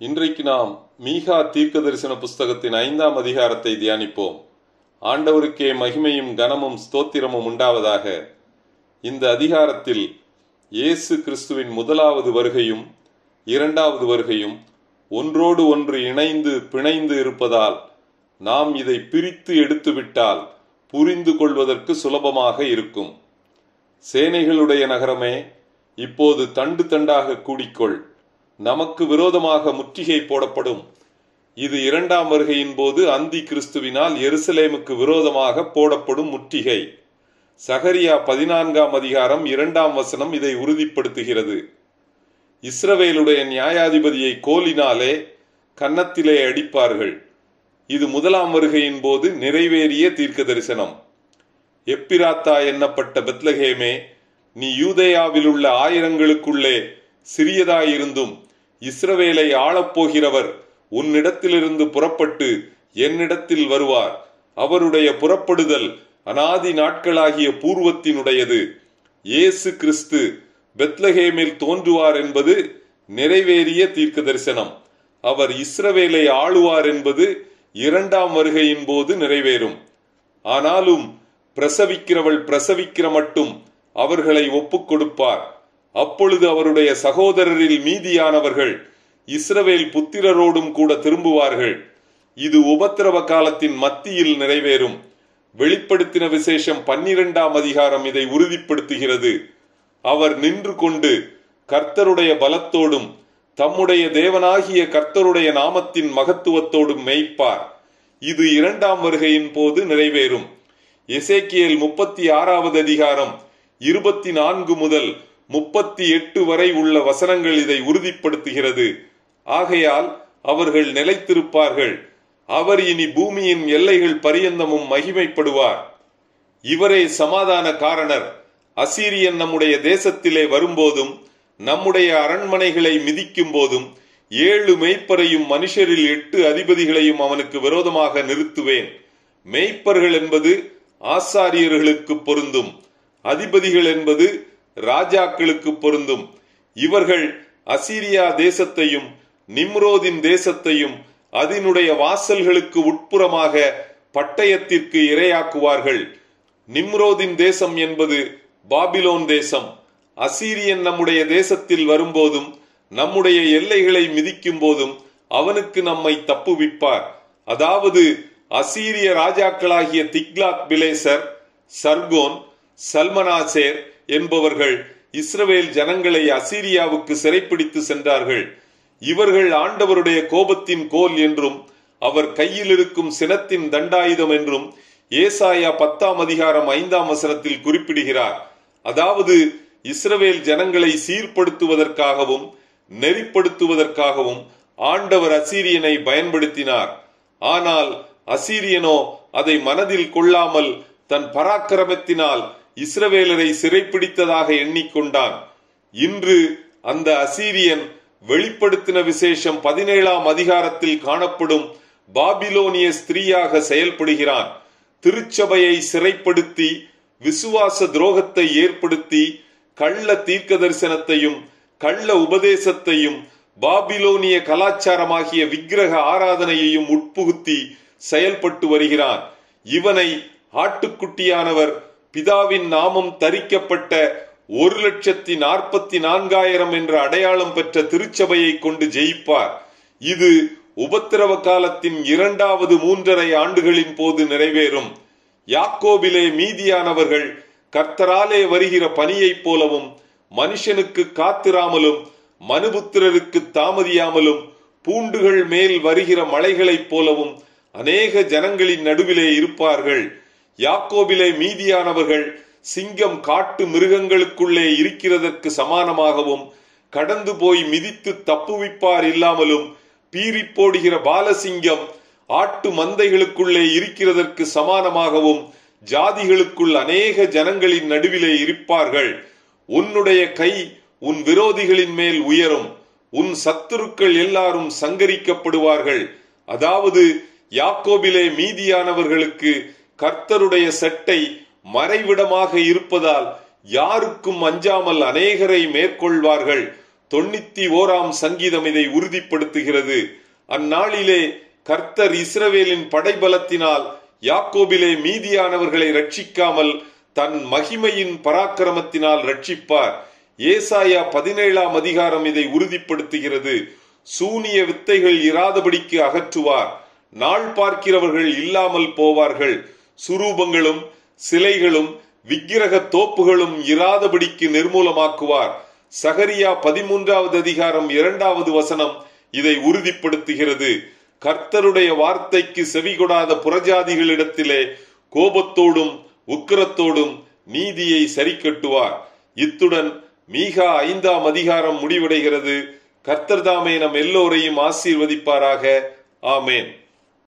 இன்றைக்கு நாம் மீகா தீர்க்க தரிசன புஸ்தகத்தின் ஐந்தாம் அதிகாரத்தை தியானிப்போம். ஆண்டவருக்கே மகிமையும் கனமும் ஸ்தோத்திரமும் உண்டாவதாக இந்த அதிகாரத்தில் இயேசு கிறிஸ்துவின் முதலாவது வருகையும் இரண்டாவது வருகையும் ஒன்றோடு ஒன்று இணைந்து பிணைந்து இருப்பதால் நாம் இதை பிரித்து எடுத்துவிட்டால் புரிந்து கொள்வதற்கு சுலபமாக இருக்கும். சேனைகளுடைய நகரமே இப்போது தண்டு தண்டாக கூடிக்கொள். நமக்கு விரோதமாக முற்றுகை போடப்படும். இது இரண்டாம் வருகையின் போது அந்தி கிறிஸ்துவினால் எருசலேமுக்கு விரோதமாக போடப்படும் முற்றுகை. சகரியா பதினான்காம் அதிகாரம் இரண்டாம் வசனம் இதை உறுதிப்படுத்துகிறது. இஸ்ரவேலுடைய நியாயாதிபதியை கோலினாலே கன்னத்திலே அடிப்பார்கள். இது முதலாம் வருகையின் போது நிறைவேறிய தீர்க்க தரிசனம் எப்பிராத்தா எண்ணப்பட்ட பெத்லகேமே நீ யூதேயாவில் உள்ள ஆயிரங்களுக்குள்ளே சிறியதாயிருந்தும் இஸ்ரவேலை ஆளப்போகிறவர் உன்னிடத்திலிருந்து புறப்பட்டு என்னிடத்தில் வருவார். அவருடைய புறப்படுதல் அனாதி நாட்களாகிய பூர்வத்தினுடையது. இயேசு கிறிஸ்து பெத்லகேமில் தோன்றுவார் என்பது நிறைவேறிய தீர்க்க தரிசனம் அவர் இஸ்ரவேலை ஆளுவார் என்பது இரண்டாம் வருகையின் போது நிறைவேறும். ஆனாலும் பிரசவிக்கிறவள் பிரசவிக்கிற மட்டும் அவர்களை ஒப்புக் கொடுப்பார் அப்பொழுது அவருடைய சகோதரரில் மீதியானவர்கள் இஸ்ரவேல் புத்திரரோடும் கூட திரும்புவார்கள். இது உபத்திரவ காலத்தின் மத்தியில் நிறைவேறும். வெளிப்படுத்தின விசேஷம் பன்னிரெண்டாம் அதிகாரம் இதை உறுதிப்படுத்துகிறது. அவர் நின்று கொண்டு கர்த்தருடைய பலத்தோடும் தம்முடைய தேவனாகிய கர்த்தருடைய நாமத்தின் மகத்துவத்தோடும் மேய்ப்பார். இது இரண்டாம் வருகையின் போது நிறைவேறும். எசேக்கியல் முப்பத்தி ஆறாவது அதிகாரம் இருபத்தி நான்கு முதல் முப்பத்தி எட்டு வரை உள்ள வசனங்கள் இதை உறுதிப்படுத்துகிறது. ஆகையால் அவர்கள் நிலைத்திருப்பார்கள். அவர் இனி பூமியின் எல்லைகள் பரியந்தமும் மகிமைப்படுவார். இவரே சமாதான காரணர். அசீரியன் நம்முடைய தேசத்திலே வரும்போதும் நம்முடைய அரண்மனைகளை மிதிக்கும் போதும் ஏழு மெய்ப்பரையும் மனுஷரில் எட்டு அதிபதிகளையும் அவனுக்கு விரோதமாக நிறுத்துவேன். மெய்ப்பர்கள் என்பது ஆசாரியர்களுக்கு பொருந்தும். அதிபதிகள் என்பது ராஜாக்களுக்கு பொருந்தும். இவர்கள் அசீரியா தேசத்தையும் நிம்ரோதின் தேசத்தையும் அதனுடைய வாசல்களுக்கு உட்புறமாக பட்டயத்திற்கு இரையாக்குவார்கள். நிம்ரோதின் தேசம் என்பது பாபிலோன் தேசம். அசீரியன் நம்முடைய தேசத்தில் வரும்போதும் நம்முடைய எல்லைகளை மிதிக்கும் போதும் அவனுக்கு நம்மை தப்புவிப்பார். அதாவது அசீரிய ராஜாக்களாகிய திக்லாத் பிலேசர் சர்கோன் சல்மனாசேர் என்பவர்கள் இஸ்ரவேல் ஜனங்களை அசீரியாவுக்கு சிறைப்பிடித்து சென்றார்கள். இவர்கள் ஆண்டவருடைய கோபத்தின் கோல் என்றும் அவர் கையில் இருக்கும் சினத்தின் தண்டாயுதம் என்றும் ஏசாயா பத்தாம் அதிகாரம் ஐந்தாம் வசனத்தில் குறிப்பிடுகிறார். அதாவது இஸ்ரவேல் ஜனங்களை சீர்படுத்துவதற்காகவும் நெறிப்படுத்துவதற்காகவும் ஆண்டவர் அசீரியனை பயன்படுத்தினார். ஆனால் அசீரியனோ அதை மனதில் கொள்ளாமல் தன் பராக்கிரமத்தினால் இஸ்ரவேலரை சிறைப்பிடித்ததாக எண்ணிக்கொண்டான். இன்று அந்த அசீரியன் வெளிப்படுத்தின விசேஷம் பதினேழாம் அதிகாரத்தில் காணப்படும் பாபிலோனிய ஸ்திரீயாக செயல்படுகிறான். திருச்சபையை சிறைப்படுத்தி விசுவாச துரோகத்தை ஏற்படுத்தி கள்ள தீர்க்க தரிசனத்தையும் கள்ள உபதேசத்தையும் பாபிலோனிய கலாச்சாரமாகிய விக்கிரக ஆராதனையையும் உட்புகுத்தி செயல்பட்டு வருகிறான். இவனை ஆட்டுக்குட்டியானவர் பிதாவின் நாமம் தரிக்கப்பட்ட ஒரு லட்சத்தி நாற்பத்தி நான்காயிரம் என்ற அடையாளம் பெற்ற திருச்சபையை கொண்டு ஜெயிப்பார். இது உபத்திரவ காலத்தின் இரண்டாவது மூன்றரை ஆண்டுகளின் போது நிறைவேறும். யாக்கோபிலே மீதியானவர்கள் கர்த்தராலே வருகிற பனியைப் போலவும் மனுஷனுக்கு காத்திராமலும் மனுபுத்திரருக்கு தாமதியாமலும் பூண்டுகள் மேல் வருகிற மலைகளைப் போலவும் அநேக ஜனங்களின் நடுவிலே இருப்பார்கள். யாக்கோபிலே மீதியானவர்கள் சிங்கம் காட்டு மிருகங்களுக்குள்ளே இருக்கிறதற்கு சமானமாகவும் கடந்து போய் மிதித்து தப்புவிப்பார் இல்லாமலும் பீறிப்போடுகிற பாலசிங்கம் ஆட்டு மந்தைகளுக்குள்ளே இருக்கிறதற்கு சமானமாகவும் ஜாதிகளுக்குள் அநேக ஜனங்களின் நடுவிலே இருப்பார்கள். உன்னுடைய கை உன் விரோதிகளின் மேல் உயரும். உன் சத்துருக்கள் எல்லாரும் சங்கரிக்கப்படுவார்கள். அதாவது யாக்கோபிலே மீதியானவர்களுக்கு கர்த்தருடைய செட்டை மறைவிடமாக இருப்பதால் யாருக்கும் அஞ்சாமல் அநேகரை மேற்கொள்வார்கள். தொண்ணூத்தி ஓராம் சங்கீதம் இதை உறுதிப்படுத்துகிறது. அந்நாளிலே கர்த்தர் இஸ்ரவேலின் படைபலத்தினால் யாக்கோபிலே மீதியானவர்களை ரட்சிக்காமல் தன் மகிமையின் பராக்கிரமத்தினால் ரட்சிப்பார் ஏசாயா பதினேழாம் அதிகாரம் இதை உறுதிப்படுத்துகிறது. சூனிய வித்தைகள் இராதபடிக்கு அகற்றுவார். நாள் பார்க்கிறவர்கள் இல்லாமல் போவார்கள். சுரூபங்களும் சிலைகளும் விக்கிரக தோப்புகளும் இராதபடிக்கு நிர்மூலமாக்குவார். சகரியா பதிமூன்றாவது அதிகாரம் இரண்டாவது வசனம் இதை உறுதிப்படுத்துகிறது. கர்த்தருடைய வார்த்தைக்கு செவிகொடாத புறஜாதிகளிடத்திலே கோபத்தோடும் உக்கிரத்தோடும் நீதியை சரிக்கட்டுவார். இத்துடன் மீகா ஐந்தாம் அதிகாரம் முடிவடைகிறது. கர்த்தர்தாமே நம் எல்லோரையும் ஆசீர்வதிப்பாராக. ஆமேன்.